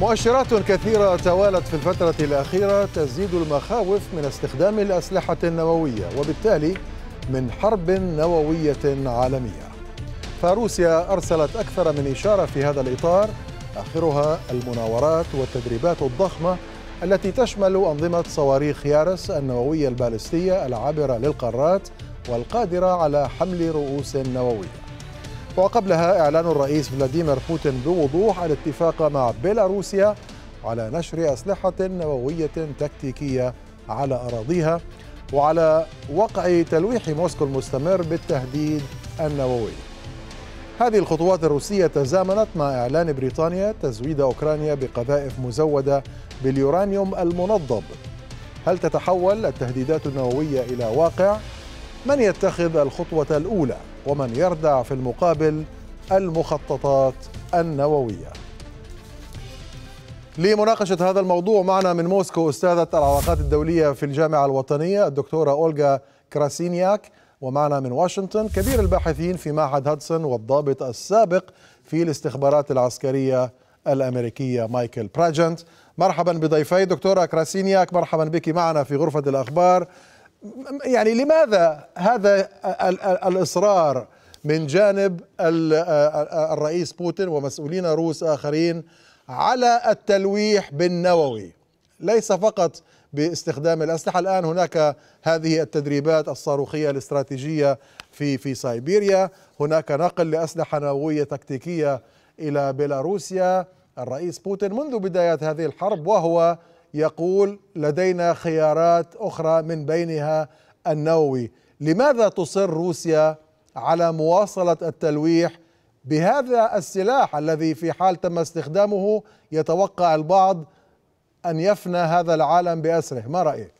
مؤشرات كثيرة توالت في الفترة الأخيرة تزيد المخاوف من استخدام الأسلحة النووية وبالتالي من حرب نووية عالمية. فروسيا أرسلت أكثر من إشارة في هذا الإطار آخرها المناورات والتدريبات الضخمة التي تشمل أنظمة صواريخ يارس النووية البالستية العابرة للقارات والقادرة على حمل رؤوس نووية. وقبلها إعلان الرئيس فلاديمير بوتين بوضوح الاتفاق مع بيلاروسيا على نشر أسلحة نووية تكتيكية على أراضيها وعلى وقع تلويح موسكو المستمر بالتهديد النووي. هذه الخطوات الروسية تزامنت مع إعلان بريطانيا تزويد أوكرانيا بقذائف مزودة باليورانيوم المنضب. هل تتحول التهديدات النووية إلى واقع؟ من يتخذ الخطوة الأولى؟ ومن يردع في المقابل المخططات النووية. لمناقشة هذا الموضوع معنا من موسكو أستاذة العلاقات الدولية في الجامعة الوطنية الدكتورة أولغا كراسينياك ومعنا من واشنطن كبير الباحثين في معهد هادسون والضابط السابق في الاستخبارات العسكرية الأمريكية مايكل براجنت. مرحبا بضيفي دكتورة كراسينياك مرحبا بك معنا في غرفة الأخبار. يعني لماذا هذا الإصرار من جانب الرئيس بوتين ومسؤولين روس آخرين على التلويح بالنووي؟ ليس فقط باستخدام الأسلحة. الآن هناك هذه التدريبات الصاروخية الاستراتيجية في في سيبيريا هناك نقل لأسلحة نووية تكتيكية إلى بيلاروسيا. الرئيس بوتين منذ بداية هذه الحرب وهو يقول لدينا خيارات أخرى من بينها النووي لماذا تصر روسيا على مواصلة التلويح بهذا السلاح الذي في حال تم استخدامه يتوقع البعض أن يفنى هذا العالم بأسره ما رأيك؟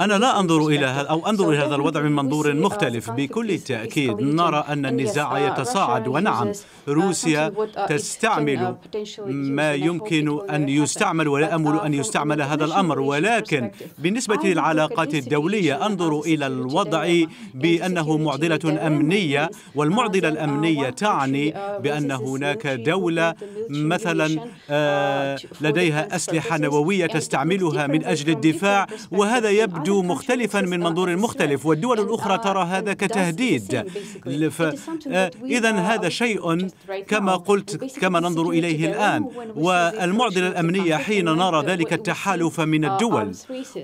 أنا لا أنظر إلى هذا أو أنظر إلى هذا الوضع من منظور مختلف. بكل تأكيد نرى أن النزاع يتصاعد. ونعم. روسيا تستعمل ما يمكن أن يستعمل ولا أمل أن يستعمل هذا الأمر. ولكن بالنسبة للعلاقات الدولية أنظر إلى الوضع بأنه معضلة أمنية. والمعضلة الأمنية تعني بأن هناك دولة مثلا لديها أسلحة نووية تستعملها من أجل الدفاع وهذا يبدو مختلفا من منظور مختلف والدول الأخرى ترى هذا كتهديد. إذا هذا شيء كما قلت كما ننظر إليه الآن والمعضلة الأمنية حين نرى ذلك التحالف من الدول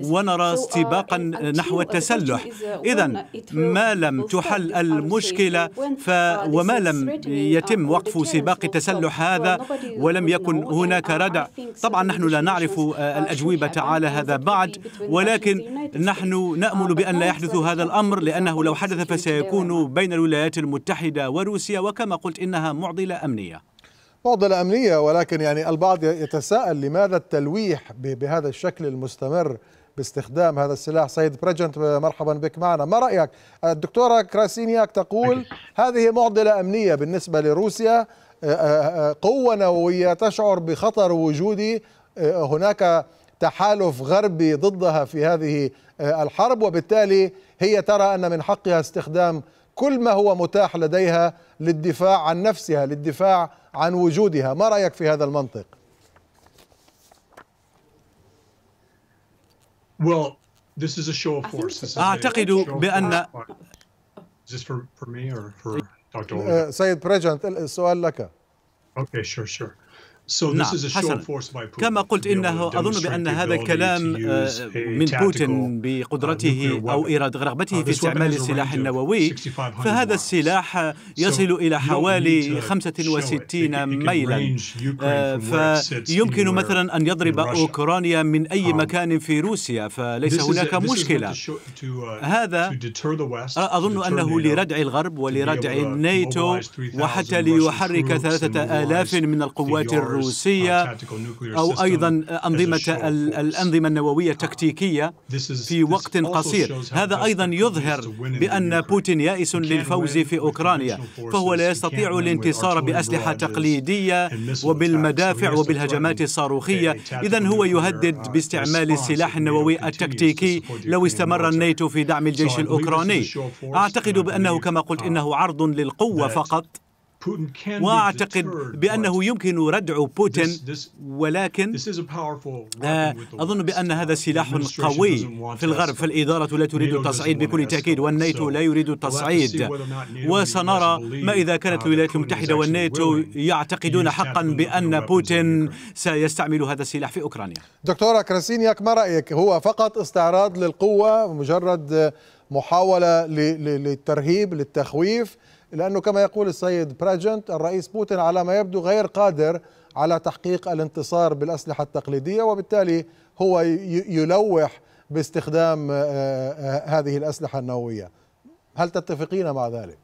ونرى استباقا نحو التسلح. إذا ما لم تحل المشكلة ف وما لم يتم وقف سباق التسلح هذا ولم يكن هناك ردع. طبعا نحن لا نعرف الأجوبة على هذا بعد. ولكن نحن نأمل بأن لا يحدث هذا الأمر لأنه لو حدث فسيكون بين الولايات المتحدة وروسيا وكما قلت إنها معضلة أمنية. معضلة أمنية ولكن يعني البعض يتساءل لماذا التلويح بهذا الشكل المستمر باستخدام هذا السلاح. سيد بريجنت مرحبا بك معنا. ما رأيك؟ الدكتورة كراسينياك تقول هذه معضلة أمنية بالنسبة لروسيا. قوة نووية تشعر بخطر وجودي. هناك تحالف غربي ضدها في هذه الحرب وبالتالي هي ترى أن من حقها استخدام كل ما هو متاح لديها للدفاع عن نفسها للدفاع عن وجودها ما رأيك في هذا المنطق Well, this is a show of force. This is أعتقد بأن Is this for, for me or for Dr. Olga? سيد بريجنت السؤال لك Okay, sure, sure. نعم، حسنا. كما قلت إنه أظن بأن هذا الكلام آه، من بوتين بقدرته أو اراده رغبته في استعمال السلاح النووي. فهذا السلاح يصل إلى حوالي 65 ميلا. آه، فيمكن مثلا أن يضرب أوكرانيا من أي مكان في روسيا فليس هناك مشكلة. هذا أظن أنه لردع الغرب ولردع الناتو وحتى ليحرك 3000 من القوات الروسية الروسية أو أيضا أنظمة الأنظمة النووية التكتيكية في وقت قصير. هذا أيضا يظهر بأن بوتين يائس للفوز في أوكرانيا. فهو لا يستطيع الانتصار بأسلحة تقليدية وبالمدافع وبالهجمات الصاروخية. إذا هو يهدد باستعمال السلاح النووي التكتيكي. لو استمر الناتو في دعم الجيش الأوكراني. أعتقد بأنه كما قلت إنه عرض للقوة فقط. وأعتقد بأنه يمكن ردع بوتين ولكن آه، أظن بأن هذا سلاح قوي في الغرب فالإدارة لا تريد التصعيد بكل تأكيد والناتو لا يريد التصعيد. وسنرى ما إذا كانت الولايات المتحدة والناتو يعتقدون حقا بأن بوتين سيستعمل هذا السلاح في أوكرانيا. دكتورة كراسينياك ما رأيك؟ هو فقط استعراض للقوة مجرد محاولة للترهيب للتخويف لأنه كما يقول السيد براجنت الرئيس بوتين على ما يبدو غير قادر على تحقيق الانتصار بالأسلحة التقليدية وبالتالي هو يلوح باستخدام آه، آه، هذه الأسلحة النووية هل تتفقين مع ذلك؟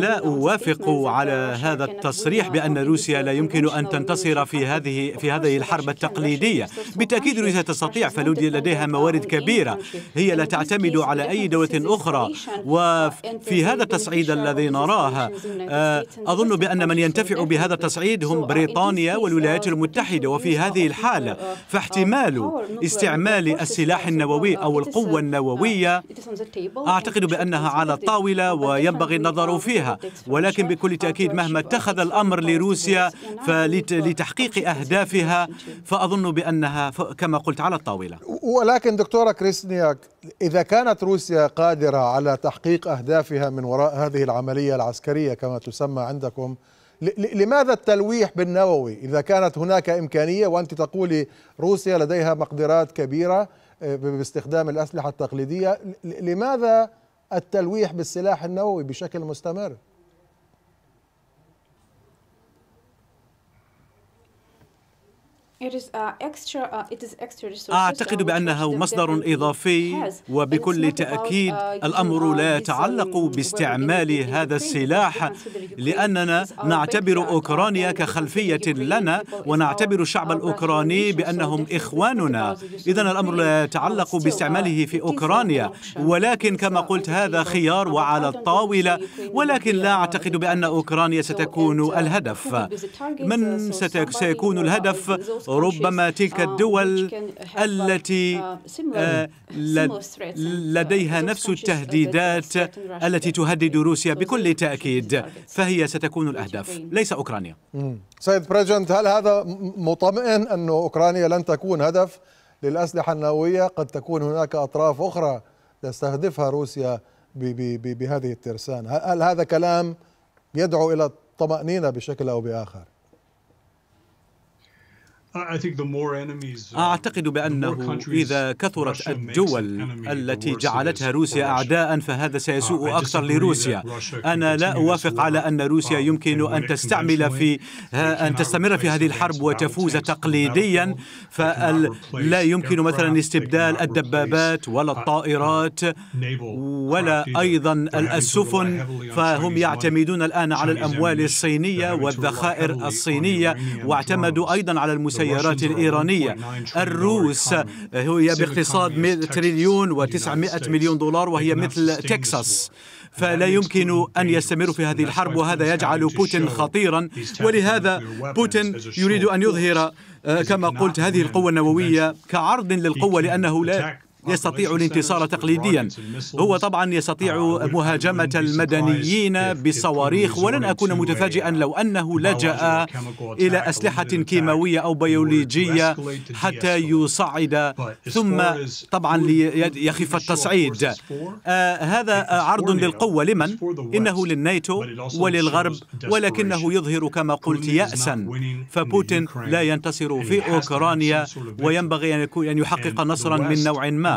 لا أوافق على هذا التصريح بأن روسيا لا يمكن أن تنتصر في هذه في هذه الحرب التقليدية. بالتأكيد روسيا تستطيع فلديها موارد كبيرة. هي لا تعتمد على أي دولة أخرى. وفي هذا التصعيد الذي نراه آه، أظن بأن من ينتفع بهذا التصعيد هم بريطانيا والولايات المتحدة. وفي هذه الحالة فاحتمال استعمال السلاح النووي أو القوة النووية أعتقد بأنها أنها على الطاولة وينبغي النظر فيها. ولكن بكل تأكيد مهما اتخذ الأمر لروسيا لتحقيق أهدافها فأظن بأنها كما قلت على الطاولة. ولكن دكتورة كريسنياك إذا كانت روسيا قادرة على تحقيق أهدافها من وراء هذه العملية العسكرية كما تسمى عندكم لماذا التلويح بالنووي؟ إذا كانت هناك إمكانية وأنت تقولي روسيا لديها مقدرات كبيرة آه، باستخدام الأسلحة التقليدية لماذا التلويح بالسلاح النووي بشكل مستمر. أعتقد بأنه مصدر إضافي وبكل تأكيد uh, الأمر لا يتعلق باستعمال هذا السلاح لأننا نعتبر أوكرانيا كخلفية لنا ونعتبر الشعب الأوكراني بأنهم إخواننا. إذا الأمر لا يتعلق باستعماله في أوكرانيا. ولكن كما قلت هذا خيار وعلى الطاولة. ولكن لا أعتقد بأن أوكرانيا ستكون الهدف. من سيكون الهدف؟ ربما تلك الدول التي آه، لديها نفس التهديدات التي تهدد روسيا بكل تأكيد. فهي ستكون الأهداف. ليس أوكرانيا. سيد بريجنت هل هذا مطمئن أن أوكرانيا لن تكون هدف للأسلحة النووية؟ قد تكون هناك أطراف أخرى تستهدفها روسيا بهذه الترسان هل هذا كلام يدعو إلى الطمأنينة بشكل أو بآخر؟ Uh, أعتقد بأنه إذا كثرت الدول التي جعلتها روسيا أعداء فهذا سيسوء uh, أكثر لروسيا. أنا لا أوافق على أن روسيا يمكن أن تستعمل في أن تستمر في هذه الحرب وتفوز تقليديا. فلا يمكن مثلا استبدال الدبابات ولا الطائرات ولا أيضا السفن فهم يعتمدون الآن على الأموال الصينية والذخائر الصينية واعتمدوا أيضا على المساعدة السيارات الإيرانية. الروس هي باقتصاد تريليون و900 مليون دولار وهي مثل تكساس. فلا يمكن أن يستمروا في هذه الحرب وهذا يجعل بوتين خطيرا. ولهذا بوتين يريد أن يظهر آه، كما قلت هذه القوة النووية كعرض للقوة لأنه لا يستطيع الانتصار تقليديا. هو طبعا يستطيع مهاجمة المدنيين بالصواريخ ولن أكون متفاجئا لو أنه لجأ إلى أسلحة كيماوية أو بيولوجية حتى يصعد ثم طبعا ليخف التصعيد. آه هذا عرض للقوة. لمن؟ إنه للناتو وللغرب. ولكنه يظهر كما قلت يأسا. فبوتين لا ينتصر في أوكرانيا وينبغي أن يحقق نصرا من نوع ما.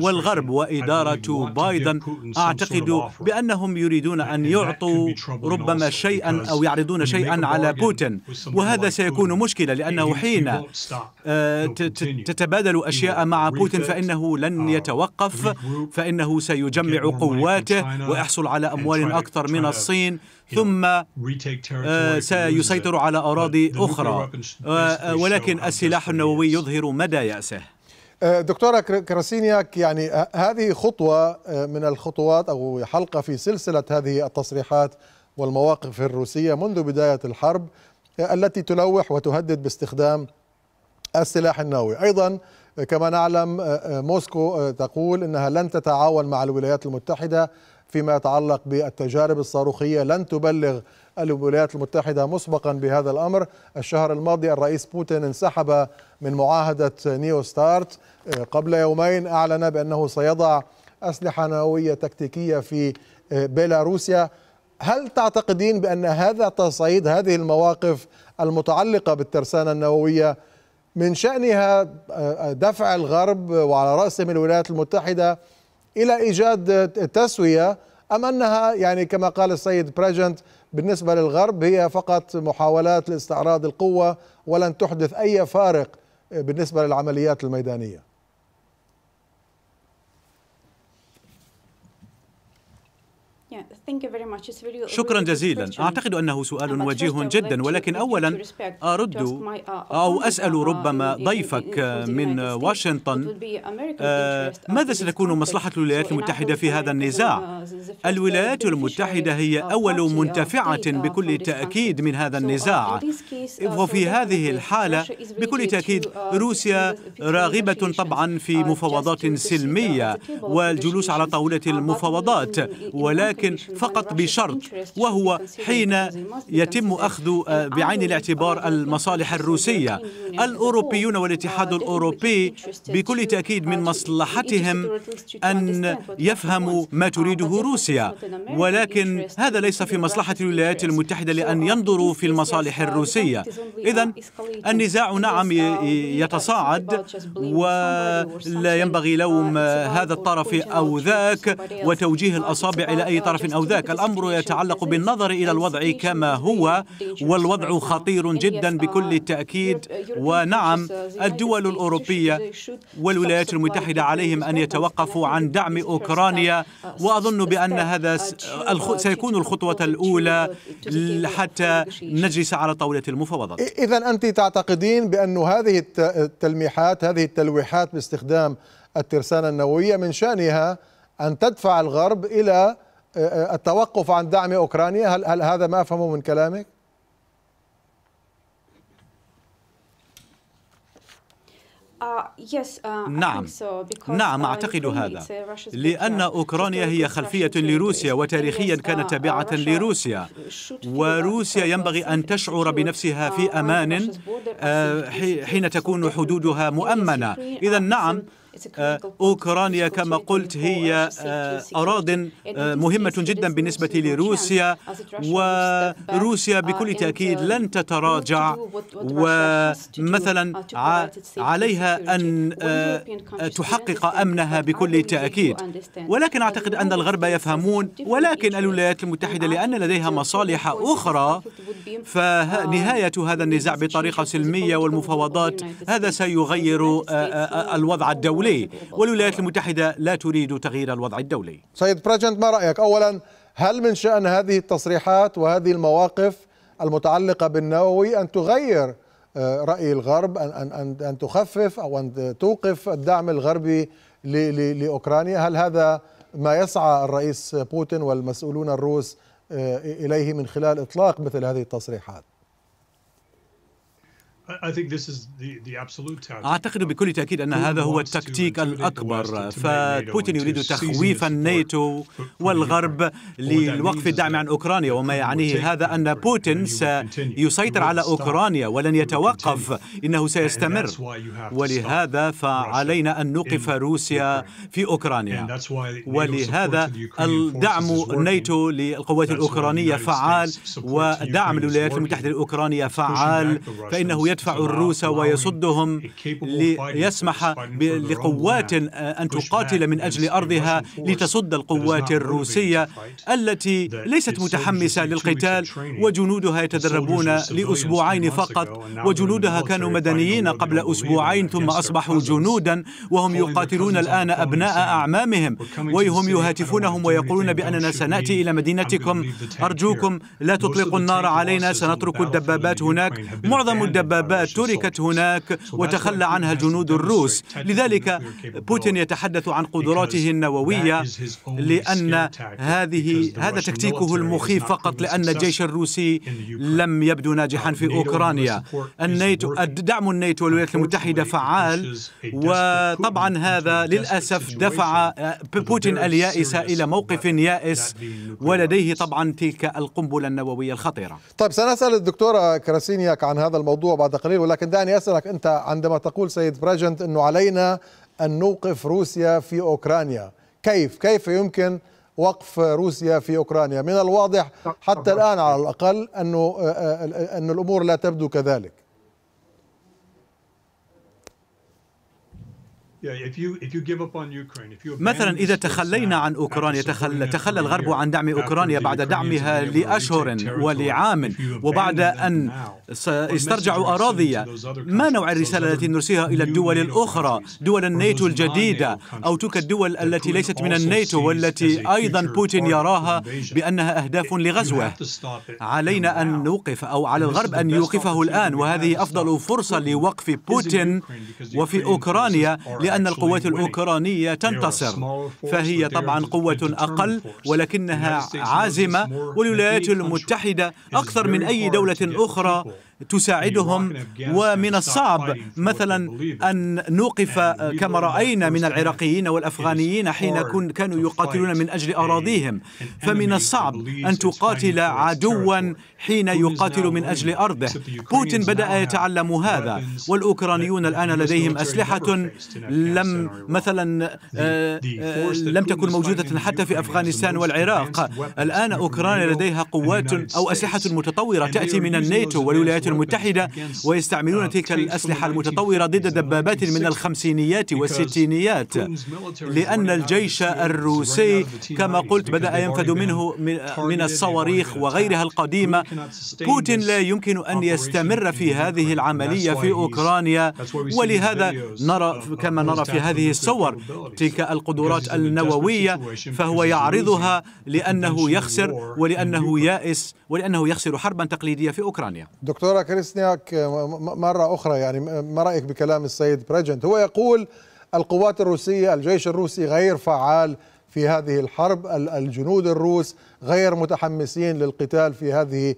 والغرب وإدارة بايدن أعتقد بأنهم يريدون أن يعطوا ربما شيئا أو يعرضون شيئا على بوتين. وهذا سيكون مشكلة لأنه حين آه، تتبادل أشياء مع بوتين فإنه لن يتوقف فإنه سيجمع قواته ويحصل على أموال أكثر من الصين ثم آه، سيسيطر على أراضي أخرى. آه، ولكن السلاح النووي يظهر مدى يأسه. آه، دكتورة كراسينياك يعني هذه خطوة من الخطوات أو حلقة في سلسلة هذه التصريحات والمواقف الروسية منذ بداية الحرب التي تلوح وتهدد باستخدام السلاح النووي أيضا كما نعلم موسكو تقول أنها لن تتعاون مع الولايات المتحدة فيما يتعلق بالتجارب الصاروخية لن تبلغ الولايات المتحدة مسبقا بهذا الأمر. الشهر الماضي الرئيس بوتين انسحب من معاهدة New START. قبل يومين أعلن بأنه سيضع أسلحة نووية تكتيكية في بيلاروسيا. هل تعتقدين بأن هذا التصعيد هذه المواقف المتعلقة بالترسانة النووية من شأنها دفع الغرب وعلى رأسهم الولايات المتحدة إلى إيجاد تسوية أم أنها يعني كما قال السيد بريجنت بالنسبة للغرب هي فقط محاولات لاستعراض القوة ولن تحدث أي فارق بالنسبة للعمليات الميدانية. شكرا جزيلا. أعتقد أنه سؤال وجيه جدا ولكن أولا أرد uh, أو أسأل ربما ضيفك من واشنطن. آه، ماذا ستكون مصلحة الولايات المتحدة في هذا النزاع؟ uh, الولايات المتحدة هي uh, أول منتفعة بكل تأكيد من هذا النزاع. وفي هذه الحالة بكل تأكيد روسيا راغبة طبعا في مفاوضات سلمية والجلوس على طاولة المفاوضات ولكن ولكن فقط بشرط وهو حين يتم أخذ آه، بعين الاعتبار المصالح الروسية. الأوروبيون والاتحاد الأوروبي بكل تأكيد من مصلحتهم أن يفهموا ما تريده روسيا. ولكن هذا ليس في مصلحة الولايات المتحدة لأن ينظروا في المصالح الروسية. إذا النزاع نعم يتصاعد ولا ينبغي لوم هذا الطرف أو ذاك وتوجيه الأصابع إلى أي طرف أو ذاك. الأمر يتعلق بالنظر إلى الوضع كما هو والوضع خطير جدا بكل تأكيد. ونعم الدول الأوروبية والولايات المتحدة عليهم أن يتوقفوا عن دعم أوكرانيا. وأظن بأن هذا سيكون الخطوة الأولى حتى نجلس على طاولة المفاوضات. إذا أنت تعتقدين بأن هذه التلميحات هذه التلويحات باستخدام الترسانة النووية من شأنها أن تدفع الغرب إلى التوقف عن دعم أوكرانيا هل هل هذا ما أفهمه من كلامك؟ Uh, uh, نعم. نعم أعتقد هذا. لأن أوكرانيا هي خلفية لروسيا وتاريخيا كانت uh, تابعة لروسيا. وروسيا ينبغي أن تشعر بنفسها في أمان آه، حين تكون حدودها مؤمنة. إذا نعم أوكرانيا كما قلت هي آه، أراض آه، مهمة جدا بالنسبة لروسيا وروسيا بكل تأكيد لن تتراجع ومثلا عليها أن تحقق أمنها بكل تأكيد. ولكن أعتقد أن الغرب يفهمون ولكن الولايات المتحدة لأن لديها مصالح أخرى فنهاية هذا النزاع بطريقة سلمية والمفاوضات هذا سيغير الوضع الدولي الدولي. والولايات المتحدة لا تريد تغيير الوضع الدولي. سيد بريجنت ما رأيك؟ أولا هل من شأن هذه التصريحات وهذه المواقف المتعلقة بالنووي أن تغير آه، رأي الغرب أن أن أن تخفف أو أن توقف الدعم الغربي لأوكرانيا؟ هل هذا ما يسعى الرئيس بوتين والمسؤولون الروس آه، إليه من خلال إطلاق مثل هذه التصريحات؟ أعتقد بكل تأكيد أن هذا هو التكتيك الأكبر. فبوتين يريد تخويف الناتو والغرب للوقف الدعم عن أوكرانيا وما يعنيه هذا أن بوتين سيسيطر على أوكرانيا ولن يتوقف. إنه سيستمر. ولهذا فعلينا أن نوقف روسيا في أوكرانيا. ولهذا الدعم الناتو للقوات الأوكرانية فعال ودعم الولايات المتحدة الأوكرانية فعال. فإنه يدفع الروس ويصدهم ليسمح لقوات أن تقاتل من أجل أرضها لتصد القوات الروسية التي ليست متحمسة للقتال وجنودها يتدربون لأسبوعين فقط وجنودها كانوا مدنيين قبل أسبوعين ثم أصبحوا جنودا وهم يقاتلون الآن أبناء أعمامهم وهم يهاتفونهم ويقولون بأننا سنأتي إلى مدينتكم. أرجوكم لا تطلقوا النار علينا سنترك الدبابات هناك. معظم الدبابات تركت هناك وتخلى عنها جنود الروس. لذلك بوتين يتحدث عن قدراته النووية لأن هذه هذا تكتيكه المخيف فقط لأن الجيش الروسي لم يبدو ناجحا في أوكرانيا. الناتو دعم الناتو والولايات المتحدة فعال وطبعا هذا للأسف دفع بوتين اليائس إلى موقف يائس ولديه طبعا تلك القنبلة النووية الخطيرة. طيب سنسأل الدكتورة كراسينياك عن هذا الموضوع بعد قليل ولكن دعني أسألك أنت عندما تقول سيد بريجنت أنه علينا أن نوقف روسيا في أوكرانيا. كيف؟ كيف يمكن وقف روسيا في أوكرانيا؟ من الواضح حتى الآن على الأقل أنه أن الأمور لا تبدو كذلك. مثلا إذا تخلينا عن أوكرانيا تخلى, تخلى الغرب عن دعم أوكرانيا بعد دعمها لأشهر ولعام. وبعد أن استرجعوا أراضية ما نوع الرسالة التي نرسلها إلى الدول الأخرى؟ دول الناتو الجديدة أو تلك الدول التي ليست من الناتو والتي أيضا بوتين يراها بأنها أهداف لغزوة. علينا أن نوقف أو على الغرب أن يوقفه الآن. وهذه أفضل فرصة لوقف بوتين وفي أوكرانيا لأن القوات الأوكرانية تنتصر. فهي طبعا قوة أقل ولكنها عازمة والولايات المتحدة أكثر من أي دولة أخرى تساعدهم ومن الصعب مثلا أن نوقف كما رأينا من العراقيين والأفغانيين حين كانوا يقاتلون من أجل أراضيهم. فمن الصعب أن تقاتل عدوا حين يقاتل من أجل أرضه. بوتين بدأ يتعلم هذا. والأوكرانيون الآن لديهم أسلحة لم مثلا لم تكن موجودة حتى في أفغانستان والعراق. الآن أوكرانيا لديها قوات أو أسلحة متطورة تأتي من الناتو والولايات المتحدة ويستعملون تلك الأسلحة المتطورة ضد دبابات من الخمسينيات والستينيات. لأن الجيش الروسي كما قلت بدأ ينفد منه من الصواريخ وغيرها القديمة. بوتين لا يمكن أن يستمر في هذه العملية في أوكرانيا. ولهذا نرى كما نرى في هذه الصور تلك القدرات النووية فهو يعرضها لأنه يخسر ولأنه يائس ولأنه يخسر حربا تقليدية في أوكرانيا. دكتورة كريستنياك مرة أخرى يعني ما رأيك بكلام السيد بريجنت هو يقول القوات الروسية الجيش الروسي غير فعال في هذه الحرب الجنود الروس غير متحمسين للقتال في هذه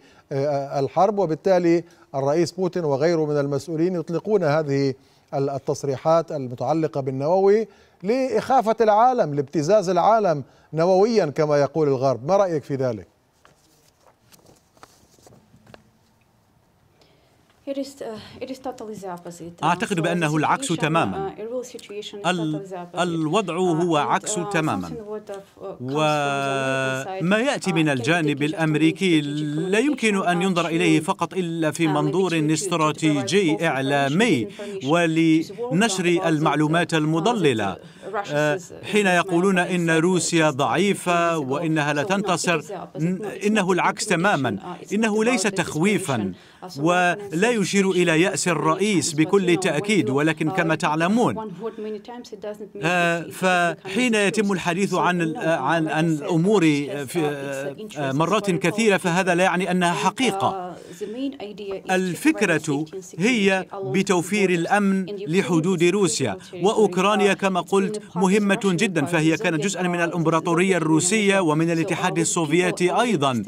الحرب وبالتالي الرئيس بوتين وغيره من المسؤولين يطلقون هذه التصريحات المتعلقة بالنووي لإخافة العالم لابتزاز العالم نوويا كما يقول الغرب ما رأيك في ذلك؟ أعتقد بأنه العكس تماما. الوضع هو عكس تماما. وما يأتي من الجانب الأمريكي لا يمكن أن ينظر إليه فقط إلا في منظور استراتيجي إعلامي ولنشر المعلومات المضللة. حين يقولون إن روسيا ضعيفة وإنها لا تنتصر. إنه العكس تماما. إنه ليس تخويفا. ولا يشير إلى يأس الرئيس بكل تأكيد ولكن كما تعلمون فحين يتم الحديث عن عن الأمور في مرات كثيرة فهذا لا يعني أنها حقيقة. الفكرة هي بتوفير الأمن لحدود روسيا. وأوكرانيا كما قلت مهمة جدا فهي كانت جزءا من الإمبراطورية الروسية ومن الاتحاد السوفيتي أيضا.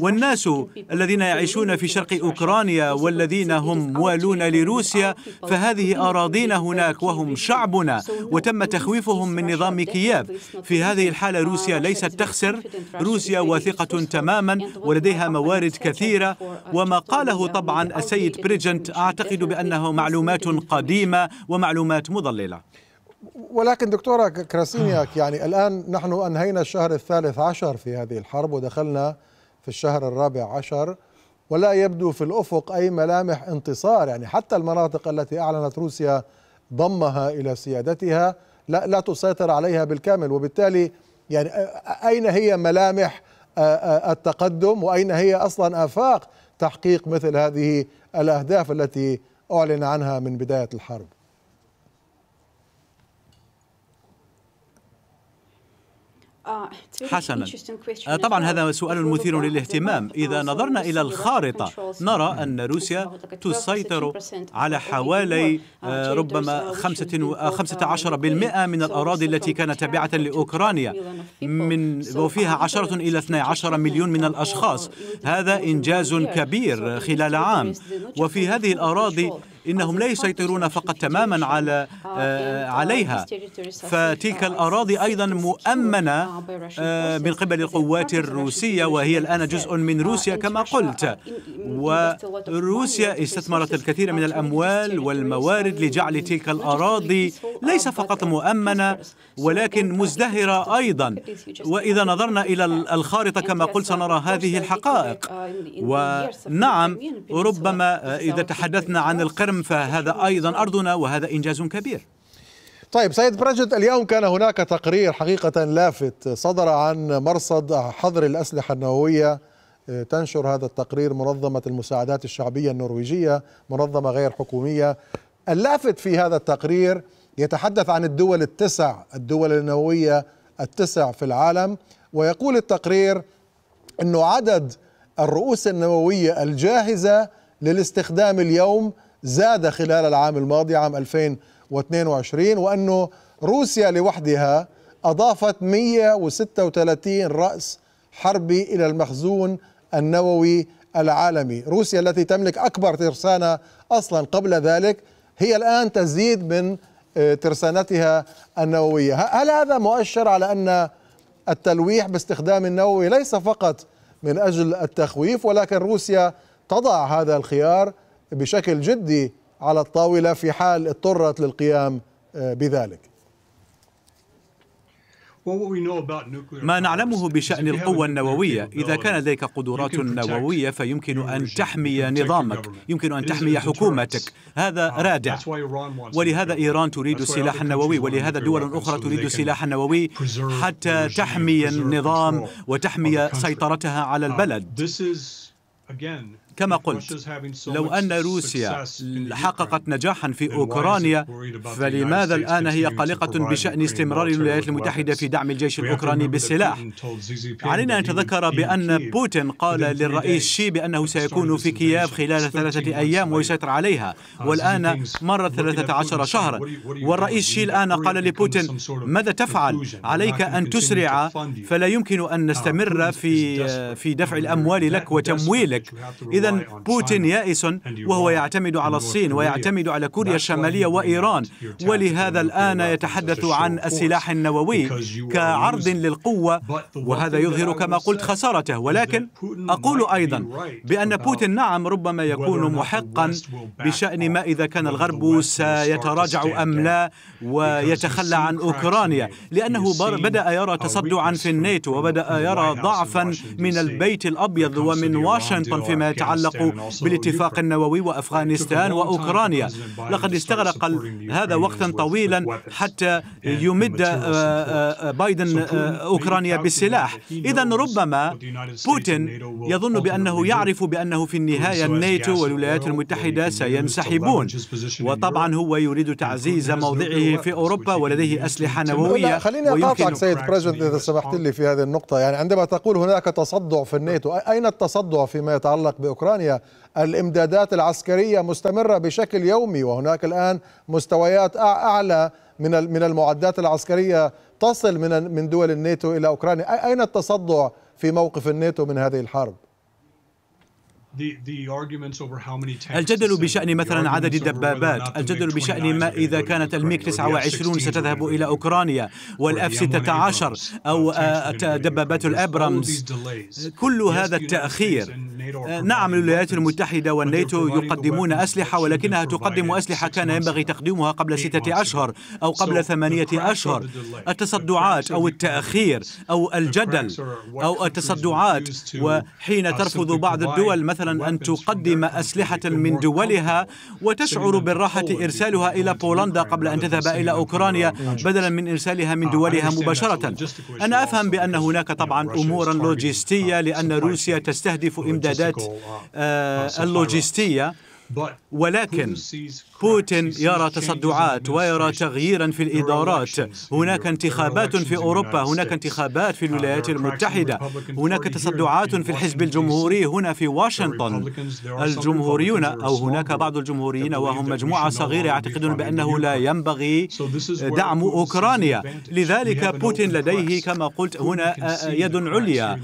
والناس الذين يعيشون في شرق أوكرانيا والذين هم موالون لروسيا فهذه أراضينا هناك وهم شعبنا. وتم تخويفهم من نظام كييف. في هذه الحالة روسيا ليست تخسر. روسيا واثقة تماما ولديها موارد كثيرة. وما قاله طبعا السيد بريجنت أعتقد بأنه معلومات قديمة ومعلومات مضللة. ولكن دكتورة كراسينياك يعني الآن نحن أنهينا الشهر الثالث عشر في هذه الحرب ودخلنا في الشهر الرابع عشر. ولا يبدو في الأفق أي ملامح انتصار. يعني حتى المناطق التي أعلنت روسيا ضمها إلى سيادتها لا لا تسيطر عليها بالكامل. وبالتالي يعني أين هي ملامح التقدم؟ وأين هي أصلا آفاق تحقيق مثل هذه الأهداف التي أعلن عنها من بداية الحرب؟ حسنا. آه، طبعا هذا سؤال مثير للاهتمام. إذا نظرنا إلى الخارطة نرى أن روسيا تسيطر على حوالي آه، ربما 15% من الأراضي التي كانت تابعة لأوكرانيا من وفيها 10 إلى 12 مليون من الأشخاص. هذا إنجاز كبير خلال عام. وفي هذه الأراضي إنهم لا يسيطرون فقط تماما على آه، عليها. فتلك الأراضي أيضا مؤمنة آه، من قبل القوات الروسية وهي الآن جزء من روسيا كما قلت. وروسيا استثمرت الكثير من الأموال والموارد لجعل تلك الأراضي ليس فقط مؤمنة ولكن مزدهرة أيضا. وإذا نظرنا إلى الخارطة كما قلت سنرى هذه الحقائق. ونعم ربما إذا تحدثنا عن القرم فهذا أيضا أرضنا وهذا إنجاز كبير. طيب سيد برجد اليوم كان هناك تقرير حقيقة لافت صدر عن مرصد حظر الأسلحة النووية. تنشر هذا التقرير منظمة المساعدات الشعبية النرويجية منظمة غير حكومية. اللافت في هذا التقرير يتحدث عن الدول التسع الدول النووية التسع في العالم ويقول التقرير أنه عدد الرؤوس النووية الجاهزة للاستخدام اليوم زاد خلال العام الماضي عام 2022 وأنه روسيا لوحدها أضافت 136 رأس حربي إلى المخزون النووي العالمي. روسيا التي تملك أكبر ترسانة أصلا قبل ذلك هي الآن تزيد من ترسانتها النووية. هل هذا مؤشر على أن التلويح باستخدام النووي ليس فقط من أجل التخويف ولكن روسيا تضع هذا الخيار بشكل جدي على الطاولة في حال اضطرت للقيام آه، بذلك؟ ما نعلمه بشأن القوة النووية. إذا كان لديك قدرات نووية فيمكن أن تحمي نظامك. يمكن أن تحمي حكومتك. هذا uh, رادع. ولهذا إيران تريد السلاح النووي ولهذا دول أخرى تريد السلاح النووي حتى تحمي النظام وتحمي سيطرتها على uh, البلد. كما قلت لو أن روسيا حققت نجاحا في أوكرانيا فلماذا الآن هي قلقة بشأن استمرار الولايات المتحدة في دعم الجيش الأوكراني بالسلاح علينا أن نتذكر بأن بوتين قال للرئيس شي بأنه سيكون في كييف خلال ثلاثة أيام ويسيطر عليها. والآن مرت ثلاثة عشر شهرا. والرئيس شي الآن قال لبوتين ماذا تفعل؟ عليك أن تسرع فلا يمكن أن نستمر في في دفع الأموال لك وتمويلك إذا إذا بوتين يائس وهو يعتمد على الصين ويعتمد على كوريا الشمالية وإيران. ولهذا الآن يتحدث عن السلاح النووي كعرض للقوة. وهذا يظهر كما قلت خسارته. ولكن أقول أيضا بأن بوتين نعم ربما يكون محقا بشأن ما إذا كان الغرب سيتراجع أم لا ويتخلى عن أوكرانيا. لأنه بدأ يرى تصدعا في الناتو وبدأ يرى ضعفا من البيت الأبيض ومن واشنطن فيما يتعلق يتعلق بالاتفاق النووي وأفغانستان وأوكرانيا. لقد استغرق هذا وقتا طويلا حتى يمد آه، آه، بايدن آه، أوكرانيا بالسلاح اذا ربما بوتين يظن بأنه يعرف بأنه في النهاية الناتو والولايات المتحدة سينسحبون وطبعا هو يريد تعزيز موضعه في أوروبا ولديه أسلحة نووية. خليني أقاطعك سيد بريزنت إذا سمحت لي في هذه النقطة. يعني عندما تقول هناك تصدع في الناتو أين التصدع فيما يتعلق باوكرانيا أوكرانيا. الإمدادات العسكرية مستمرة بشكل يومي وهناك الآن مستويات أعلى من من المعدات العسكرية تصل من من دول الناتو إلى أوكرانيا. أين التصدع في موقف الناتو من هذه الحرب؟ الجدل بشأن مثلا عدد الدبابات. الجدل بشأن ما إذا كانت الميك 29 ستذهب إلى أوكرانيا والأف 16 أو دبابات الأبرامز كل هذا التأخير نعم الولايات المتحدة والناتو يقدمون أسلحة ولكنها تقدم أسلحة كان ينبغي تقديمها قبل ستة أشهر أو قبل ثمانية أشهر. التصدعات أو التأخير أو الجدل أو التصدعات وحين ترفض بعض الدول مثلا أن تقدم أسلحة من دولها وتشعر بالراحة إرسالها إلى بولندا قبل أن تذهب إلى أوكرانيا بدلا من إرسالها من دولها مباشرة. أنا أفهم بأن هناك طبعا أمورا لوجستية لأن روسيا تستهدف إمدادات آه، اللوجستية. ولكن بوتين يرى تصدعات ويرى تغييرا في الإدارات. هناك انتخابات في أوروبا. هناك انتخابات في الولايات المتحدة. هناك تصدعات في الحزب الجمهوري هنا في واشنطن. الجمهوريون أو هناك بعض الجمهوريين وهم مجموعة صغيرة يعتقدون بأنه لا ينبغي دعم أوكرانيا. لذلك بوتين لديه كما قلت هنا يد عليا.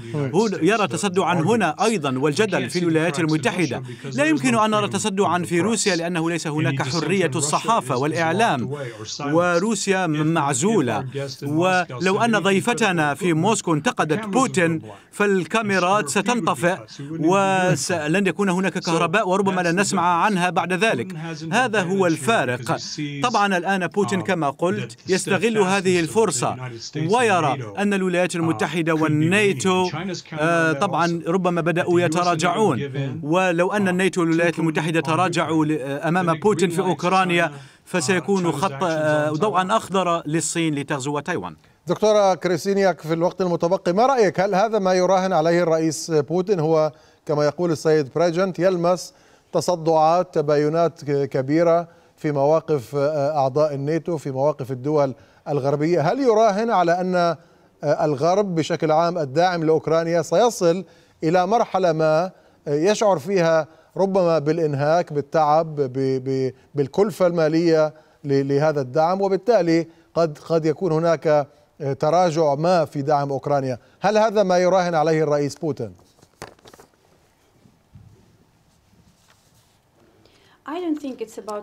يرى تصدعا هنا أيضا والجدل في الولايات المتحدة. لا يمكن ان نرى تصدعا في روسيا لأنه ليس هناك حرية الصحافة والإعلام وروسيا معزولة. ولو أن ضيفتنا في موسكو انتقدت بوتين فالكاميرات ستنطفئ ولن يكون هناك كهرباء وربما لن نسمع عنها بعد ذلك. هذا هو الفارق. طبعا الآن بوتين كما قلت يستغل هذه الفرصة ويرى أن الولايات المتحدة والناتو آه، طبعا ربما بدأوا يتراجعون. ولو أن الناتو والولايات المتحدة تراجعوا أمام بوتين في أوكرانيا فسيكون خط آه، ضوءا أخضر للصين لتغزو تايوان. دكتورة كريسينياك في الوقت المتبقي ما رأيك؟ هل هذا ما يراهن عليه الرئيس بوتين؟ هو كما يقول السيد بريجنت يلمس تصدعات تباينات كبيرة في مواقف آه، أعضاء الناتو في مواقف الدول الغربية. هل يراهن على أن آه، الغرب بشكل عام الداعم لأوكرانيا سيصل إلى مرحلة ما يشعر فيها ربما بالإنهاك بالتعب بالكلفة المالية لهذا الدعم وبالتالي قد قد يكون هناك تراجع ما في دعم أوكرانيا، هل هذا ما يراهن عليه الرئيس بوتين؟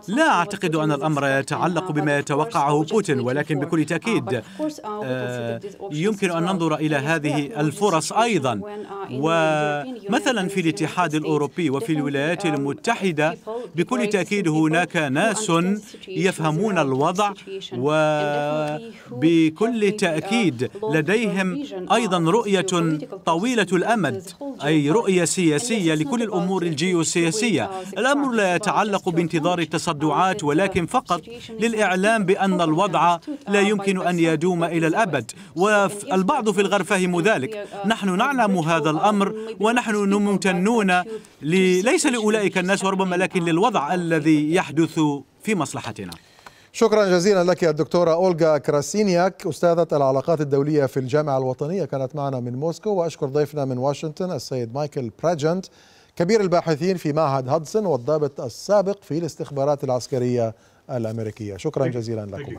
لا أعتقد أن الأمر يتعلق بما يتوقعه بوتين ولكن بكل تأكيد آه، يمكن أن ننظر إلى هذه الفرص أيضا. ومثلا في الاتحاد الأوروبي وفي الولايات المتحدة بكل تأكيد هناك ناس يفهمون الوضع وبكل تأكيد لديهم أيضا رؤية طويلة الأمد أي رؤية سياسية لكل الأمور الجيوسياسية. الأمر لا يتعلق يتعلق بانتظار التصدعات ولكن فقط للإعلام بأن الوضع لا يمكن أن يدوم إلى الأبد. والبعض في الغرب فهموا ذلك. نحن نعلم هذا الأمر ونحن ممتنون ليس لأولئك الناس وربما لكن للوضع الذي يحدث في مصلحتنا. شكرا جزيلا لك الدكتورة أولغا كراسينياك أستاذة العلاقات الدولية في الجامعة الوطنية كانت معنا من موسكو. وأشكر ضيفنا من واشنطن السيد مايكل براجنت كبير الباحثين في معهد هادسون والضابط السابق في الاستخبارات العسكرية الأمريكية. شكرا جزيلا لكم